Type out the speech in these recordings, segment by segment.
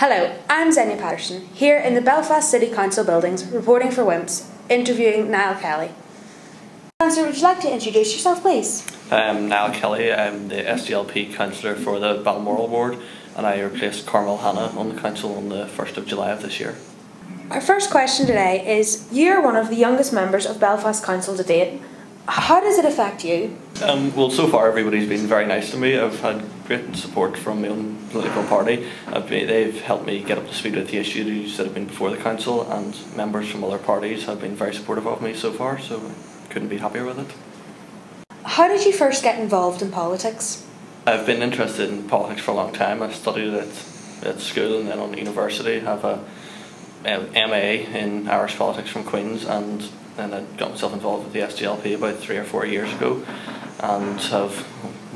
Hello, I'm Xenia Patterson, here in the Belfast City Council buildings, reporting for WIMPS, interviewing Niall Kelly. Councillor, would you like to introduce yourself, please? I'm Niall Kelly, I'm the SDLP councillor for the Balmoral ward, and I replaced Carmel Hanna on the council on the 1st of July of this year. Our first question today is You're one of the youngest members of Belfast Council to date. How does it affect you? Um, well, so far everybody's been very nice to me. I've had great support from my own political party. Been, they've helped me get up to speed with the issues that have been before the council, and members from other parties have been very supportive of me so far, so I couldn't be happier with it. How did you first get involved in politics? I've been interested in politics for a long time. I studied it at school and then on the university. I have a MA in Irish politics from Queen's and then I got myself involved with the SDLP about three or four years ago and have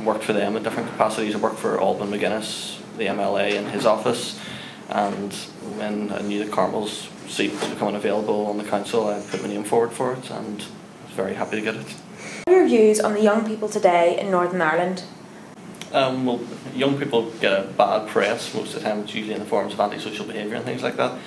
worked for them in different capacities. I worked for Alban Maginness, the MLA, in his office and when I knew that Carmel's seat was becoming available on the council I put my name forward for it and was very happy to get it. What are your views on the young people today in Northern Ireland? Um, well, young people get a bad press most of the time. It's usually in the forms of antisocial behaviour and things like that.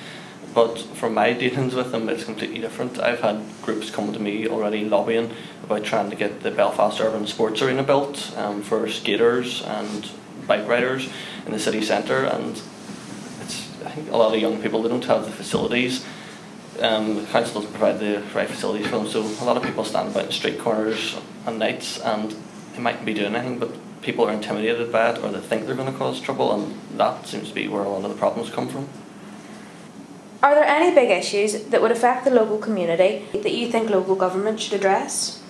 But from my dealings with them, it's completely different. I've had groups come to me already lobbying about trying to get the Belfast Urban Sports Arena built um, for skaters and bike riders in the city centre. And it's, I think a lot of young people they don't have the facilities. Um, the council doesn't provide the right facilities for them, so a lot of people stand about in street corners on nights and they mightn't be doing anything, but people are intimidated by it or they think they're going to cause trouble, and that seems to be where a lot of the problems come from. Are there any big issues that would affect the local community that you think local government should address?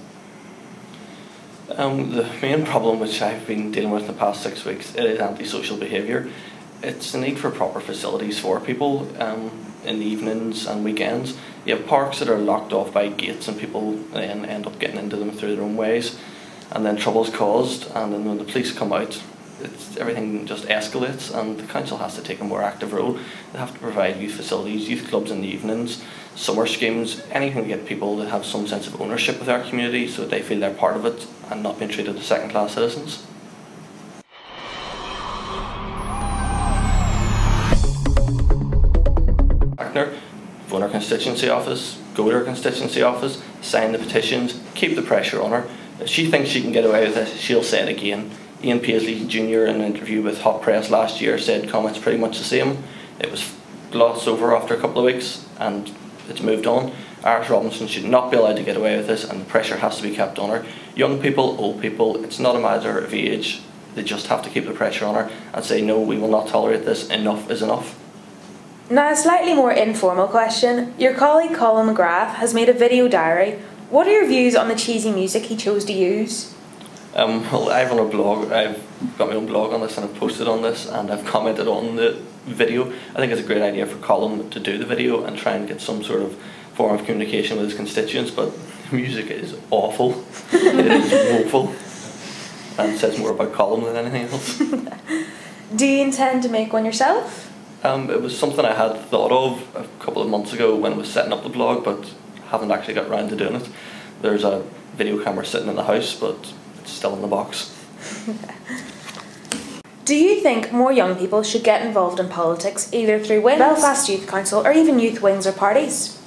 Um, the main problem which I've been dealing with in the past six weeks is antisocial behaviour. It's the need for proper facilities for people um, in the evenings and weekends. You have parks that are locked off by gates and people then end up getting into them through their own ways and then trouble's caused and then when the police come out it's, everything just escalates and the council has to take a more active role. They have to provide youth facilities, youth clubs in the evenings, summer schemes, anything to get people to have some sense of ownership with our community so that they feel they're part of it and not being treated as second class citizens. phone our constituency office, go to our constituency office, sign the petitions, keep the pressure on her. If she thinks she can get away with it, she'll say it again. Ian Paisley Jr. in an interview with Hot Press last year said comments pretty much the same. It was glossed over after a couple of weeks and it's moved on. Iris Robinson should not be allowed to get away with this and the pressure has to be kept on her. Young people, old people, it's not a matter of age. They just have to keep the pressure on her and say, no, we will not tolerate this. Enough is enough. Now, a slightly more informal question. Your colleague Colin McGrath has made a video diary. What are your views on the cheesy music he chose to use? Um, well, I run a blog. I've got my own blog on this and I've posted on this and I've commented on the video. I think it's a great idea for Colin to do the video and try and get some sort of form of communication with his constituents, but music is awful. it is woeful. And says more about Colin than anything else. Do you intend to make one yourself? Um, it was something I had thought of a couple of months ago when I was setting up the blog, but haven't actually got around to doing it. There's a video camera sitting in the house, but still in the box. Do you think more young people should get involved in politics either through WIMPS, Belfast Youth Council, or even youth wings or parties?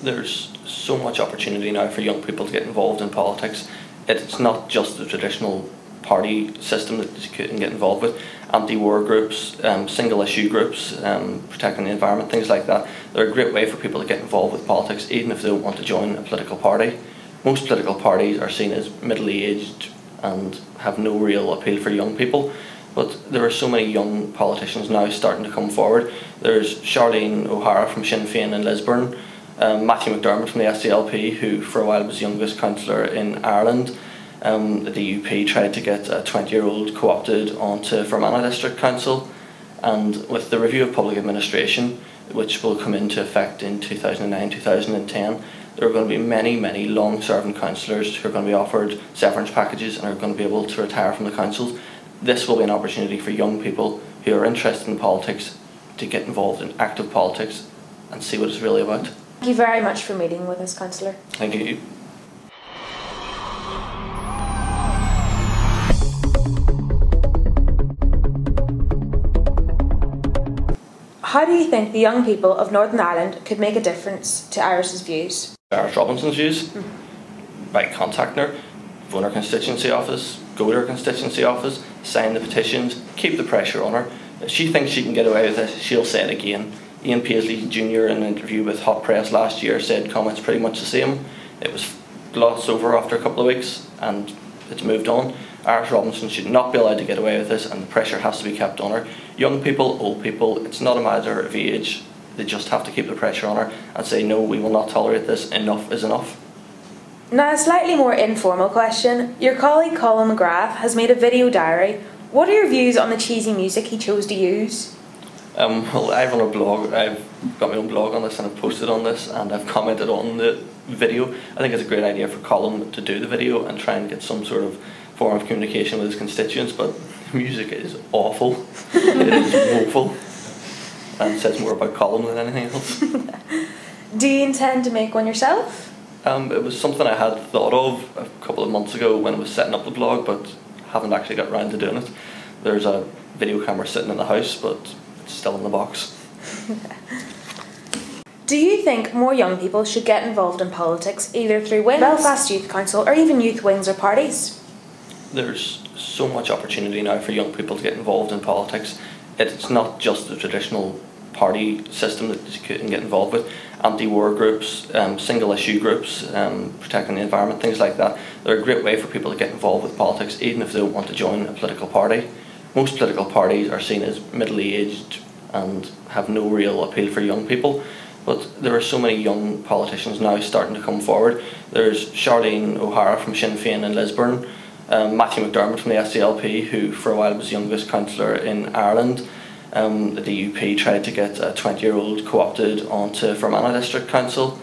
There's so much opportunity now for young people to get involved in politics. It's not just the traditional party system that you can get involved with. Anti-war groups, um, single issue groups, um, protecting the environment, things like that. They're a great way for people to get involved with politics, even if they don't want to join a political party most political parties are seen as middle aged and have no real appeal for young people. But there are so many young politicians now starting to come forward. There's Charlene O'Hara from Sinn Féin in Lisburn, um, Matthew McDermott from the SDLP, who for a while was youngest councillor in Ireland. Um, the DUP tried to get a 20 year old co opted onto Fermanagh District Council, and with the review of public administration, which will come into effect in 2009 2010, there are going to be many, many long serving councillors who are going to be offered severance packages and are going to be able to retire from the councils. This will be an opportunity for young people who are interested in politics to get involved in active politics and see what it's really about. Thank you very much for meeting with us, Councillor. Thank you. How do you think the young people of Northern Ireland could make a difference to Iris's views? Iris Robinson's views by contacting her, phone her constituency office, go to her constituency office, sign the petitions, keep the pressure on her. If she thinks she can get away with this, she'll say it again. Ian Paisley Jr. in an interview with Hot Press last year said comments pretty much the same. It was glossed over after a couple of weeks and it's moved on. Irish Robinson should not be allowed to get away with this and the pressure has to be kept on her. Young people, old people, it's not a matter of age. They just have to keep the pressure on her and say, no, we will not tolerate this. Enough is enough. Now, a slightly more informal question. Your colleague Colin McGrath has made a video diary. What are your views on the cheesy music he chose to use? Um, well, I run a blog. I've got my own blog on this and I've posted on this and I've commented on the video. I think it's a great idea for Colin to do the video and try and get some sort of form of communication with his constituents, but music is awful. it is woeful. And says more about Colin than anything else. Do you intend to make one yourself? Um, it was something I had thought of a couple of months ago when I was setting up the blog, but haven't actually got round to doing it. There's a video camera sitting in the house, but it's still in the box. Do you think more young people should get involved in politics, either through WIMPS, Belfast Youth Council, or even youth wings or parties? There's so much opportunity now for young people to get involved in politics. It's not just the traditional party system that you can get involved with. Anti-war groups, um, single issue groups, um, protecting the environment, things like that. They're a great way for people to get involved with politics, even if they don't want to join a political party. Most political parties are seen as middle-aged and have no real appeal for young people. But there are so many young politicians now starting to come forward. There's Charlene O'Hara from Sinn Féin in Lisburn, um, Matthew McDermott from the SDLP, who for a while was youngest councillor in Ireland. Um, the DUP tried to get a 20 year old co opted onto Fermanagh District Council,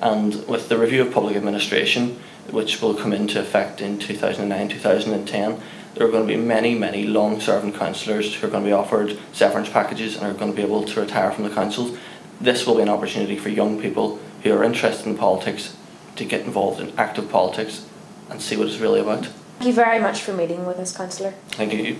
and with the review of public administration, which will come into effect in 2009 2010, there are going to be many, many long serving councillors who are going to be offered severance packages and are going to be able to retire from the councils. This will be an opportunity for young people who are interested in politics to get involved in active politics and see what it's really about. Thank you very much for meeting with us, Councillor. Thank you.